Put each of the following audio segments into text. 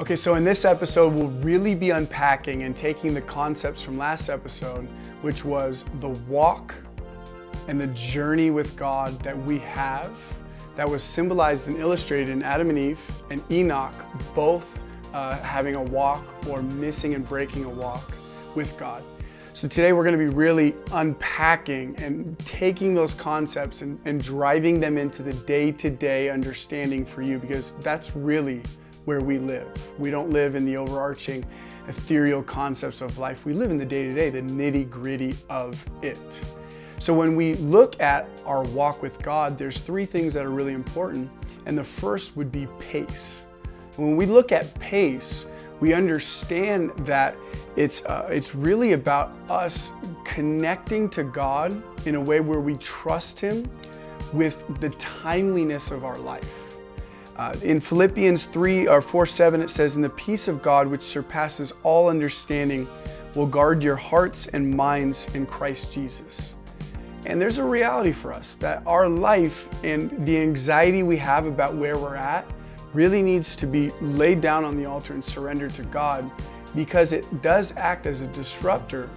Okay, so in this episode, we'll really be unpacking and taking the concepts from last episode, which was the walk and the journey with God that we have, that was symbolized and illustrated in Adam and Eve and Enoch, both uh, having a walk or missing and breaking a walk with God. So today we're going to be really unpacking and taking those concepts and, and driving them into the day to day understanding for you because that's really where we live. We don't live in the overarching ethereal concepts of life. We live in the day to day, the nitty gritty of it. So when we look at our walk with God, there's three things that are really important. And the first would be pace. When we look at pace, we understand that it's, uh, it's really about us connecting to God in a way where we trust Him with the timeliness of our life. Uh, in Philippians 3 or 4 7, it says, And the peace of God, which surpasses all understanding, will guard your hearts and minds in Christ Jesus. And there's a reality for us that our life and the anxiety we have about where we're at really needs to be laid down on the altar and surrendered to God because it does act as a disruptor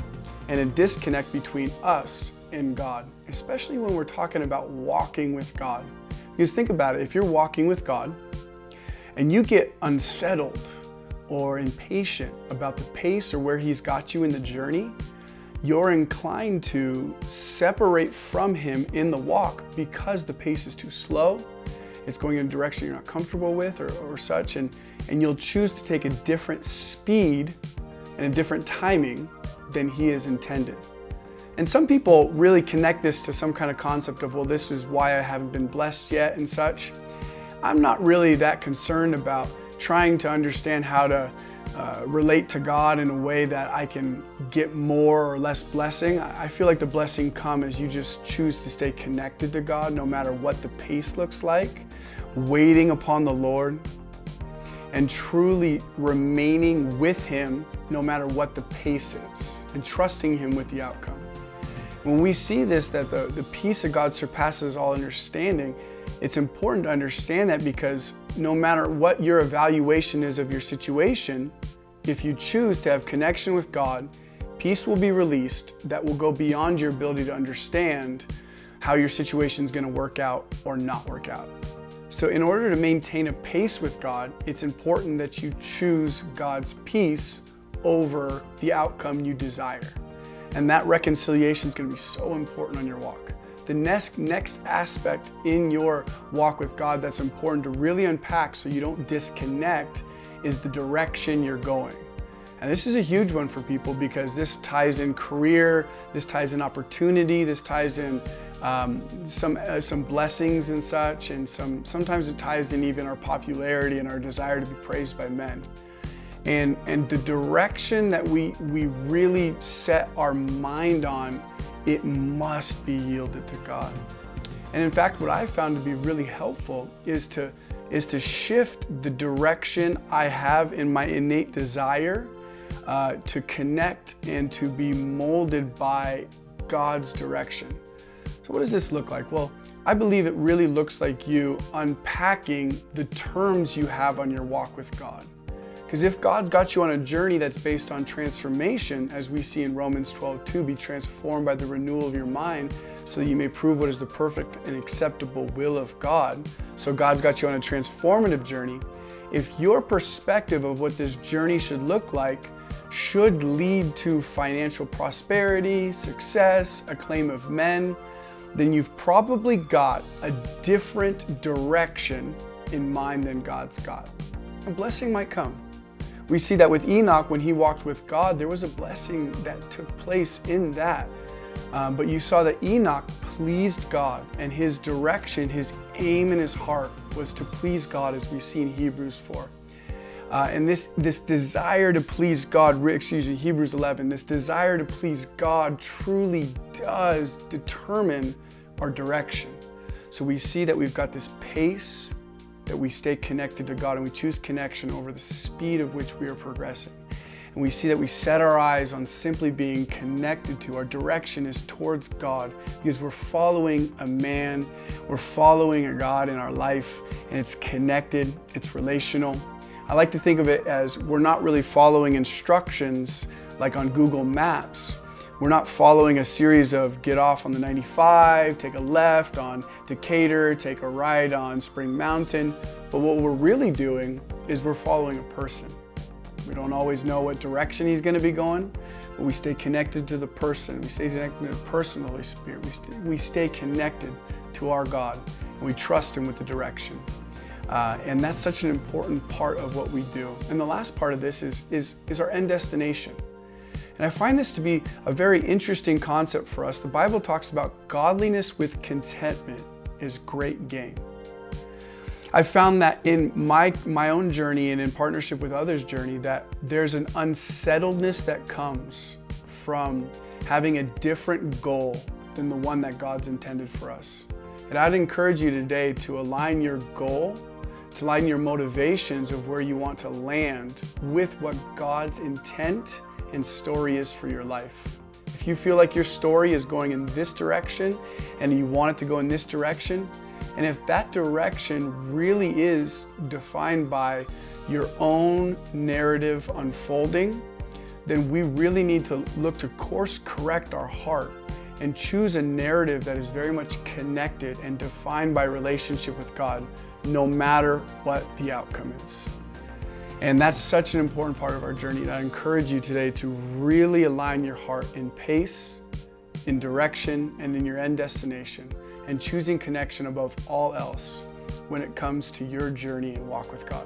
and a disconnect between us and God, especially when we're talking about walking with God. Because think about it, if you're walking with God and you get unsettled or impatient about the pace or where He's got you in the journey, you're inclined to separate from Him in the walk because the pace is too slow. It's going in a direction you're not comfortable with or, or such, and, and you'll choose to take a different speed and a different timing than He has intended. And some people really connect this to some kind of concept of, well, this is why I haven't been blessed yet and such. I'm not really that concerned about trying to understand how to uh, relate to God in a way that I can get more or less blessing. I feel like the blessing comes as you just choose to stay connected to God no matter what the pace looks like, waiting upon the Lord, and truly remaining with Him no matter what the pace is, and trusting Him with the outcome. When we see this, that the, the peace of God surpasses all understanding, it's important to understand that because no matter what your evaluation is of your situation, if you choose to have connection with God, peace will be released that will go beyond your ability to understand how your situation is going to work out or not work out. So, in order to maintain a pace with God, it's important that you choose God's peace over the outcome you desire. And that reconciliation is going to be so important on your walk. The next, next aspect in your walk with God that's important to really unpack so you don't disconnect is the direction you're going. And this is a huge one for people because this ties in career, this ties in opportunity, this ties in um, some uh, some blessings and such, and some sometimes it ties in even our popularity and our desire to be praised by men and, and the direction that we, we really set our mind on, it must be yielded to God. And in fact, what I found to be really helpful is to, is to shift the direction I have in my innate desire uh, to connect and to be molded by God's direction. So, what does this look like? Well, I believe it really looks like you unpacking the terms you have on your walk with God. Because if God's got you on a journey that's based on transformation, as we see in Romans 12, 2, be transformed by the renewal of your mind so that you may prove what is the perfect and acceptable will of God. So God's got you on a transformative journey. If your perspective of what this journey should look like should lead to financial prosperity, success, acclaim of men, then you've probably got a different direction in mind than God's got. A blessing might come. We see that with Enoch, when he walked with God, there was a blessing that took place in that. Um, but you saw that Enoch pleased God, and his direction, his aim in his heart was to please God, as we see in Hebrews 4. Uh, and this, this desire to please God, excuse me, Hebrews 11, this desire to please God truly does determine our direction. So we see that we've got this pace, that we stay connected to God and we choose connection over the speed of which we are progressing. And we see that we set our eyes on simply being connected to. Our direction is towards God because we're following a man, we're following a God in our life, and it's connected, it's relational. I like to think of it as we're not really following instructions like on Google Maps. We're not following a series of get off on the 95, take a left on Decatur, take a right on Spring Mountain. But what we're really doing is we're following a person. We don't always know what direction he's going to be going, but we stay connected to the person. We stay connected to the person, the Holy Spirit. We, we stay connected to our God, and we trust Him with the direction. Uh, and that's such an important part of what we do. And the last part of this is, is, is our end destination. And I find this to be a very interesting concept for us. The Bible talks about godliness with contentment is great gain. I've found that in my, my own journey and in partnership with others' journey that there's an unsettledness that comes from having a different goal than the one that God's intended for us. And I'd encourage you today to align your goal, to align your motivations of where you want to land with what God's intent and story is for your life. If you feel like your story is going in this direction and you want it to go in this direction, and if that direction really is defined by your own narrative unfolding, then we really need to look to course correct our heart and choose a narrative that is very much connected and defined by relationship with God, no matter what the outcome is. And that's such an important part of our journey. And I encourage you today to really align your heart in pace, in direction, and in your end destination, and choosing connection above all else when it comes to your journey and walk with God.